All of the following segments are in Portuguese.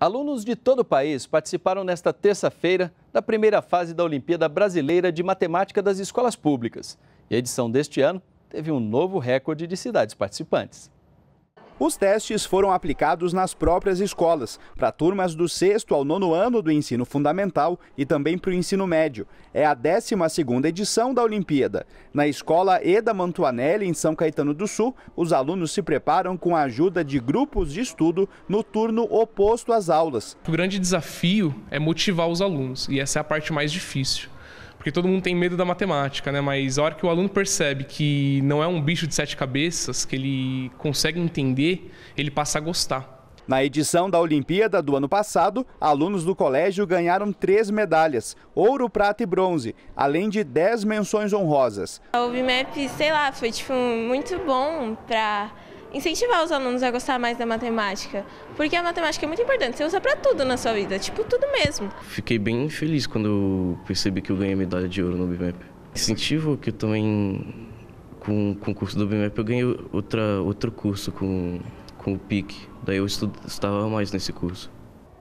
Alunos de todo o país participaram nesta terça-feira da primeira fase da Olimpíada Brasileira de Matemática das Escolas Públicas. E a edição deste ano teve um novo recorde de cidades participantes. Os testes foram aplicados nas próprias escolas, para turmas do sexto ao nono ano do ensino fundamental e também para o ensino médio. É a 12ª edição da Olimpíada. Na escola Eda Mantuanelli, em São Caetano do Sul, os alunos se preparam com a ajuda de grupos de estudo no turno oposto às aulas. O grande desafio é motivar os alunos, e essa é a parte mais difícil porque todo mundo tem medo da matemática, né? Mas a hora que o aluno percebe que não é um bicho de sete cabeças, que ele consegue entender, ele passa a gostar. Na edição da Olimpíada do ano passado, alunos do colégio ganharam três medalhas: ouro, prata e bronze, além de dez menções honrosas. O BIMAP, sei lá, foi tipo muito bom para incentivar os alunos a gostar mais da matemática, porque a matemática é muito importante, você usa para tudo na sua vida, tipo tudo mesmo. Fiquei bem feliz quando percebi que eu ganhei medalha de ouro no BIMAP. Incentivo que eu também, com, com o curso do BIMAP, eu ganhei outra, outro curso com, com o PIC, daí eu estava mais nesse curso.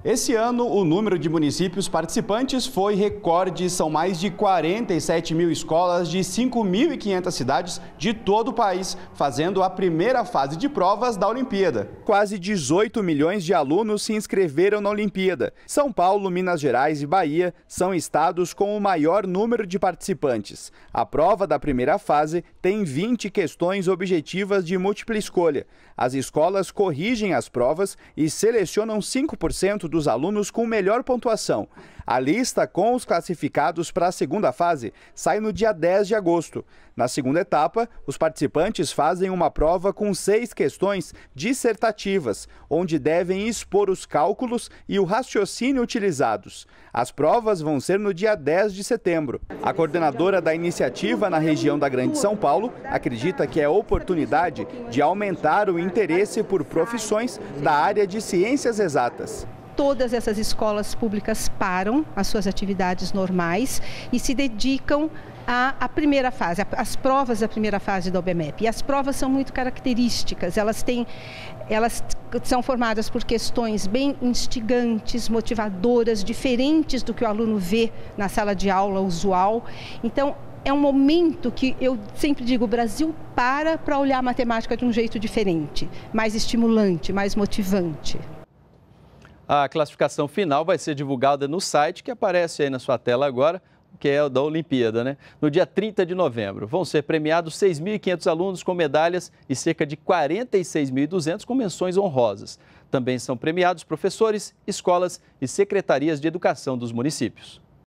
Esse ano, o número de municípios participantes foi recorde. São mais de 47 mil escolas de 5.500 cidades de todo o país, fazendo a primeira fase de provas da Olimpíada. Quase 18 milhões de alunos se inscreveram na Olimpíada. São Paulo, Minas Gerais e Bahia são estados com o maior número de participantes. A prova da primeira fase tem 20 questões objetivas de múltipla escolha. As escolas corrigem as provas e selecionam 5% dos alunos com melhor pontuação. A lista com os classificados para a segunda fase sai no dia 10 de agosto. Na segunda etapa, os participantes fazem uma prova com seis questões dissertativas, onde devem expor os cálculos e o raciocínio utilizados. As provas vão ser no dia 10 de setembro. A coordenadora da iniciativa na região da Grande São Paulo acredita que é oportunidade de aumentar o interesse por profissões da área de ciências exatas todas essas escolas públicas param as suas atividades normais e se dedicam à primeira fase, às provas da primeira fase do OBMEP. E as provas são muito características, elas têm elas são formadas por questões bem instigantes, motivadoras, diferentes do que o aluno vê na sala de aula usual. Então, é um momento que eu sempre digo, o Brasil para para olhar a matemática de um jeito diferente, mais estimulante, mais motivante. A classificação final vai ser divulgada no site que aparece aí na sua tela agora, que é o da Olimpíada, né? No dia 30 de novembro. Vão ser premiados 6.500 alunos com medalhas e cerca de 46.200 com menções honrosas. Também são premiados professores, escolas e secretarias de educação dos municípios.